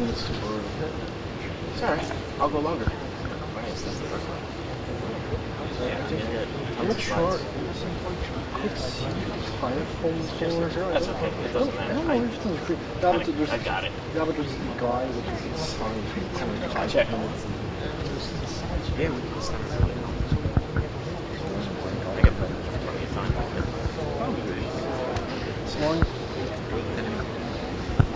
minutes too early. It's alright. I'll go longer. I'm not sure. Could see fire from. That's okay. It doesn't oh, I matter. don't know if it's free. Yeah, but there's, I got it. Yeah, but there's the guy with his sign from five Yeah, we can start. I get that. Okay, fine. As long well, it's going to be efficient time, so like three hours. I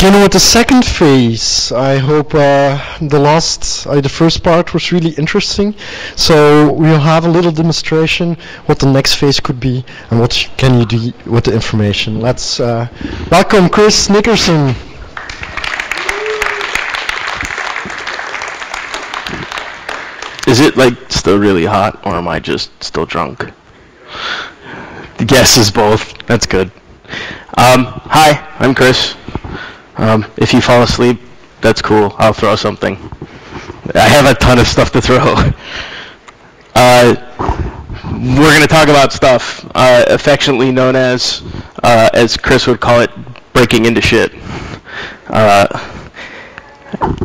begin with the second phase. I hope uh, the last, uh, the first part was really interesting. So we'll have a little demonstration what the next phase could be and what can you do with the information. Let's uh, welcome Chris Nickerson. Is it like still really hot, or am I just still drunk? The guess is both. That's good. Um, hi, I'm Chris. Um, if you fall asleep, that's cool. I'll throw something. I have a ton of stuff to throw. Uh, we're going to talk about stuff uh, affectionately known as, uh, as Chris would call it, breaking into shit. Uh,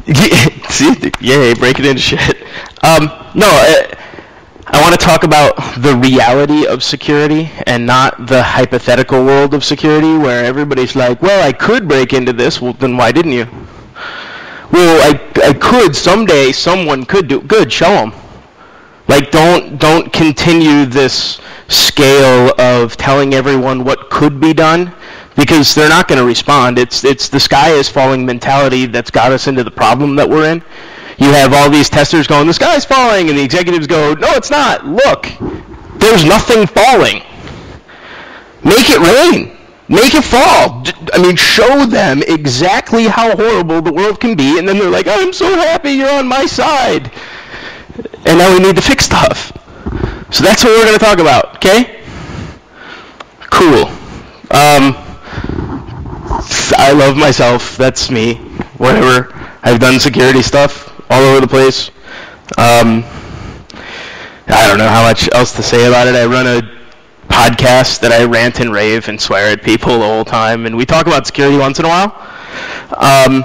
see, yay, breaking into shit. Um, no, I, want to talk about the reality of security and not the hypothetical world of security where everybody's like, well, I could break into this. Well, then why didn't you? Well, I, I could someday. Someone could do. Good, show them. Like, don't don't continue this scale of telling everyone what could be done because they're not going to respond. It's it's the sky is falling mentality that's got us into the problem that we're in. You have all these testers going, the sky's falling, and the executives go, no, it's not. Look, there's nothing falling. Make it rain. Make it fall. I mean, show them exactly how horrible the world can be, and then they're like, I'm so happy you're on my side. And now we need to fix stuff. So that's what we're going to talk about, okay? Cool. Um, I love myself. That's me. Whatever. I've done security stuff all over the place. Um, I don't know how much else to say about it. I run a podcast that I rant and rave and swear at people the whole time, and we talk about security once in a while. Um,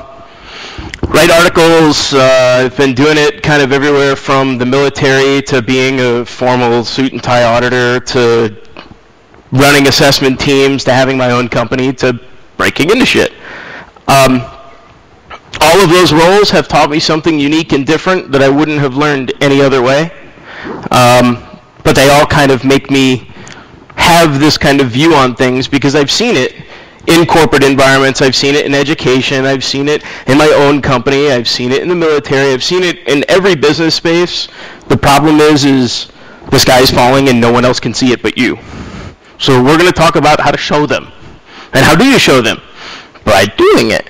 write articles. Uh, I've been doing it kind of everywhere from the military to being a formal suit and tie auditor to running assessment teams to having my own company to breaking into shit. Um, all of those roles have taught me something unique and different that I wouldn't have learned any other way. Um, but they all kind of make me have this kind of view on things because I've seen it in corporate environments, I've seen it in education, I've seen it in my own company, I've seen it in the military, I've seen it in every business space. The problem is, is the sky is falling and no one else can see it but you. So we're going to talk about how to show them. And how do you show them? By doing it.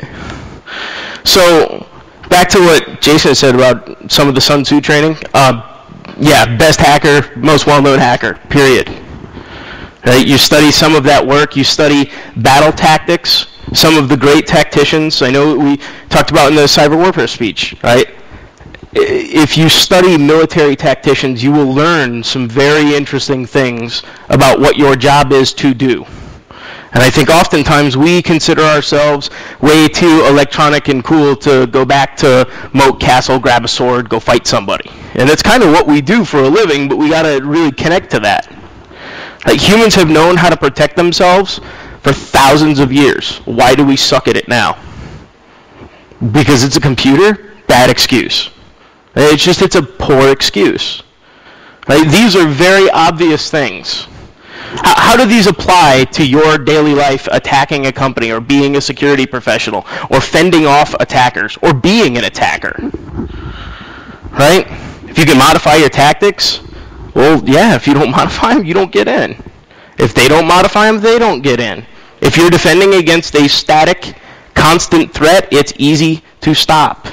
So back to what Jason said about some of the Sun Tzu training. Uh, yeah, best hacker, most well-known hacker. Period. Right? You study some of that work. You study battle tactics. Some of the great tacticians. I know we talked about in the cyber warfare speech. Right? If you study military tacticians, you will learn some very interesting things about what your job is to do. And I think oftentimes we consider ourselves way too electronic and cool to go back to Moat Castle, grab a sword, go fight somebody. And that's kind of what we do for a living, but we got to really connect to that. Like humans have known how to protect themselves for thousands of years. Why do we suck at it now? Because it's a computer? Bad excuse. It's just it's a poor excuse. These are very obvious things. How, how do these apply to your daily life attacking a company or being a security professional or fending off attackers or being an attacker? Right? If you can modify your tactics, well, yeah, if you don't modify them, you don't get in. If they don't modify them, they don't get in. If you're defending against a static, constant threat, it's easy to stop.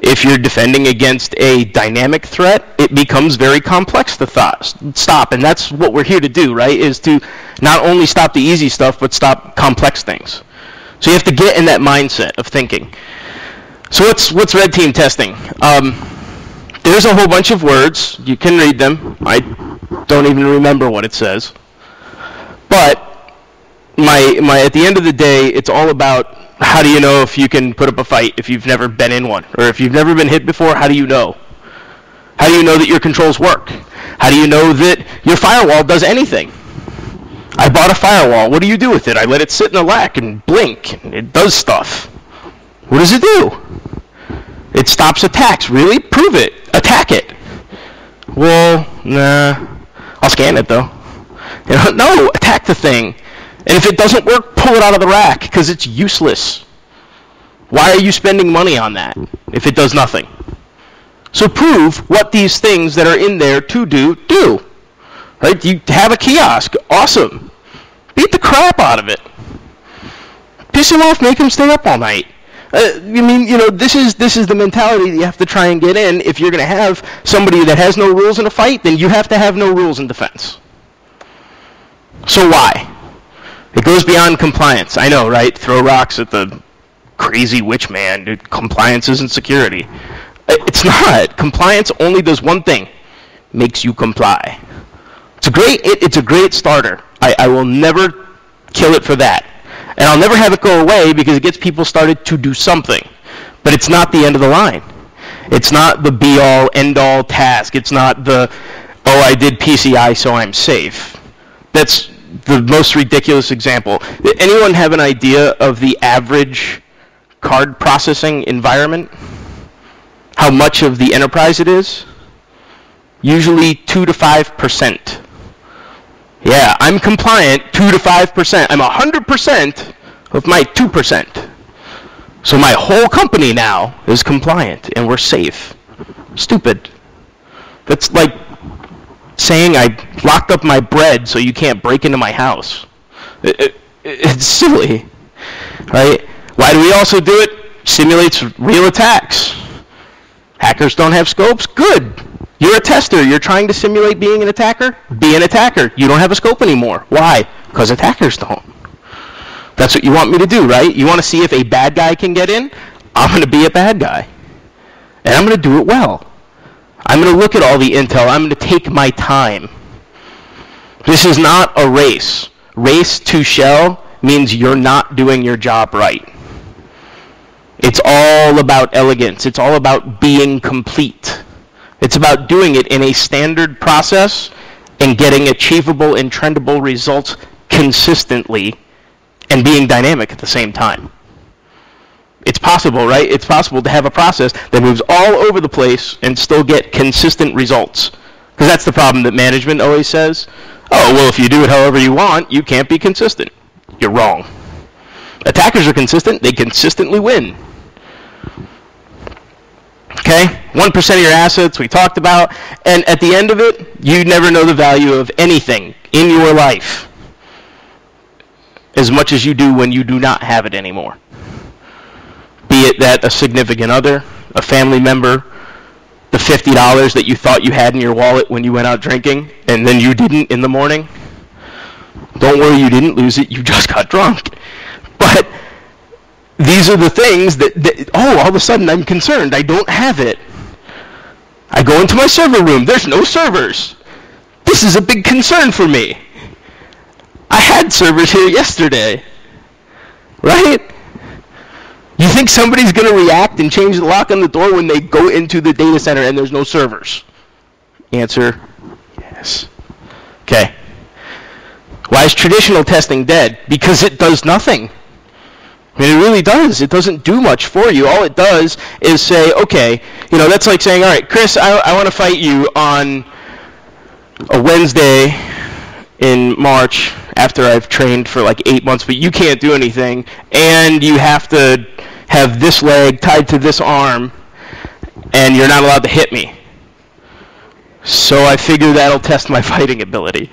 If you're defending against a dynamic threat, it becomes very complex to th- stop, and that's what we're here to do, right? Is to not only stop the easy stuff, but stop complex things. So you have to get in that mindset of thinking. So what's what's red team testing? Um, there's a whole bunch of words. You can read them. I don't even remember what it says. But my my at the end of the day, it's all about how do you know if you can put up a fight if you've never been in one or if you've never been hit before, how do you know? How do you know that your controls work? How do you know that your firewall does anything? I bought a firewall. What do you do with it? I let it sit in the rack and blink and it does stuff. What does it do? It stops attacks. Really? Prove it. Attack it. Well, nah. I'll scan it though. You know, no, attack the thing. And if it doesn't work, pull it out of the rack because it's useless. Why are you spending money on that if it does nothing? So prove what these things that are in there to do do. Right? You have a kiosk. Awesome. Beat the crap out of it. Piss him off. Make him stay up all night. Uh, I mean, you know, this is this is the mentality that you have to try and get in. If you're going to have somebody that has no rules in a fight, then you have to have no rules in defense. So why? It goes beyond compliance. I know, right? Throw rocks at the crazy witch man. Dude, compliance isn't security. It's not. Compliance only does one thing: makes you comply. It's a great. It, it's a great starter. I, I will never kill it for that, and I'll never have it go away because it gets people started to do something. But it's not the end of the line. It's not the be-all, end-all task. It's not the oh, I did PCI, so I'm safe. That's the most ridiculous example. Anyone have an idea of the average card processing environment? How much of the enterprise it is? Usually 2 to 5%. Yeah, I'm compliant 2 to 5%. I'm 100% of my 2%. So my whole company now is compliant and we're safe. Stupid. That's like saying I locked up my bread so you can't break into my house. It, it, it's silly, right? Why do we also do it? Simulates real attacks. Hackers don't have scopes? Good. You're a tester. You're trying to simulate being an attacker? Be an attacker. You don't have a scope anymore. Why? Because attackers don't. That's what you want me to do, right? You want to see if a bad guy can get in? I'm going to be a bad guy. And I'm going to do it well. I'm going to look at all the intel. I'm going to take my time. This is not a race. Race to shell means you're not doing your job right. It's all about elegance. It's all about being complete. It's about doing it in a standard process and getting achievable and trendable results consistently and being dynamic at the same time. It's possible, right? It's possible to have a process that moves all over the place and still get consistent results. Because that's the problem that management always says. Oh, well, if you do it however you want, you can't be consistent. You're wrong. Attackers are consistent, they consistently win. Okay? 1% of your assets we talked about. And at the end of it, you never know the value of anything in your life as much as you do when you do not have it anymore it that a significant other, a family member, the $50 that you thought you had in your wallet when you went out drinking and then you didn't in the morning. Don't worry, you didn't lose it, you just got drunk. But these are the things that, that, oh, all of a sudden I'm concerned. I don't have it. I go into my server room. There's no servers. This is a big concern for me. I had servers here yesterday. Right? You think somebody's going to react and change the lock on the door when they go into the data center and there's no servers? Answer, yes. Okay. Why is traditional testing dead? Because it does nothing. I mean, it really does. It doesn't do much for you. All it does is say, okay, you know, that's like saying, all right, Chris, I, I want to fight you on a Wednesday in March after I've trained for like eight months, but you can't do anything, and you have to have this leg tied to this arm, and you're not allowed to hit me. So I figure that'll test my fighting ability.